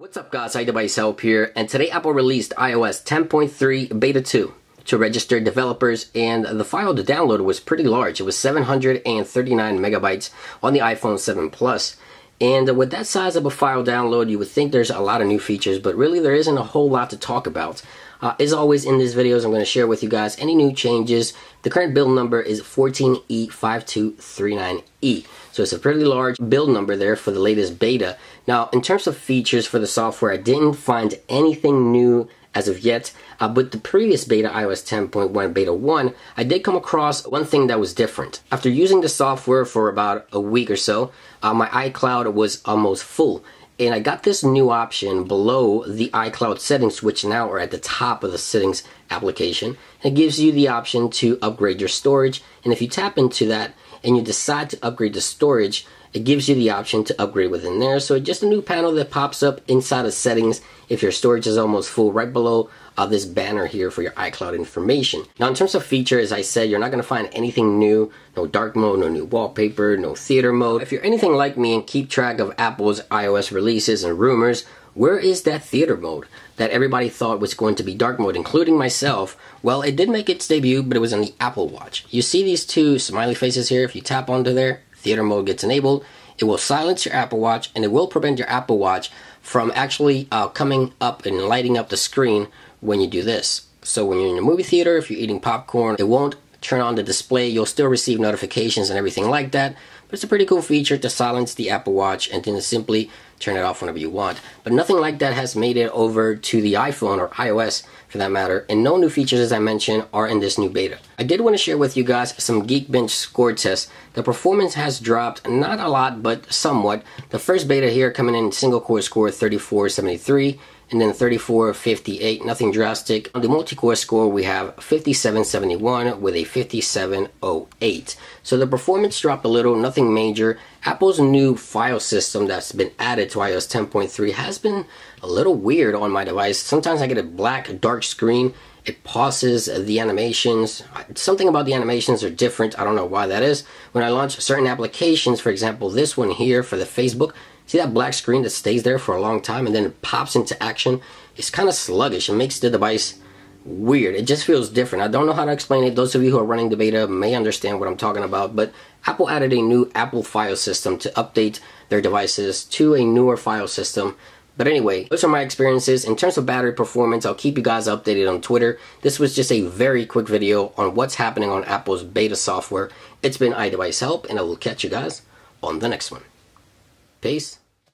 What's up guys, iDevice Help here, and today Apple released iOS 10.3 Beta 2 to registered developers, and the file to download was pretty large. It was 739 megabytes on the iPhone 7 Plus. And with that size of a file download, you would think there's a lot of new features, but really there isn't a whole lot to talk about. Uh, as always in these videos, I'm going to share with you guys any new changes. The current build number is 14E5239E. So it's a pretty large build number there for the latest beta. Now, in terms of features for the software, I didn't find anything new as of yet. Uh, but the previous beta, iOS 10.1 beta 1, I did come across one thing that was different. After using the software for about a week or so, uh, my iCloud was almost full and I got this new option below the iCloud settings which now are at the top of the settings application. It gives you the option to upgrade your storage and if you tap into that and you decide to upgrade the storage it gives you the option to upgrade within there. So just a new panel that pops up inside of settings if your storage is almost full right below uh, this banner here for your iCloud information. Now in terms of features, as I said, you're not going to find anything new. No dark mode, no new wallpaper, no theater mode. If you're anything like me and keep track of Apple's iOS releases and rumors, where is that theater mode that everybody thought was going to be dark mode, including myself? Well, it did make its debut, but it was on the Apple Watch. You see these two smiley faces here? If you tap onto there, theater mode gets enabled. It will silence your Apple Watch and it will prevent your Apple Watch from actually uh, coming up and lighting up the screen when you do this. So when you're in a movie theater, if you're eating popcorn, it won't turn on the display. You'll still receive notifications and everything like that. But it's a pretty cool feature to silence the Apple Watch and then simply turn it off whenever you want. But nothing like that has made it over to the iPhone or iOS for that matter. And no new features, as I mentioned, are in this new beta. I did want to share with you guys some Geekbench score tests. The performance has dropped, not a lot, but somewhat. The first beta here coming in single core score 3473 and then 3458, nothing drastic. On the multi-core score, we have 5771 with a 5708. So the performance dropped a little, nothing major. Apple's new file system that's been added to iOS 10.3 has been a little weird on my device. Sometimes I get a black, dark screen. It pauses the animations. Something about the animations are different. I don't know why that is. When I launch certain applications, for example, this one here for the Facebook, See that black screen that stays there for a long time and then it pops into action? It's kind of sluggish. It makes the device weird. It just feels different. I don't know how to explain it. Those of you who are running the beta may understand what I'm talking about, but Apple added a new Apple file system to update their devices to a newer file system. But anyway, those are my experiences. In terms of battery performance, I'll keep you guys updated on Twitter. This was just a very quick video on what's happening on Apple's beta software. It's been iDevice Help, and I will catch you guys on the next one. Peace.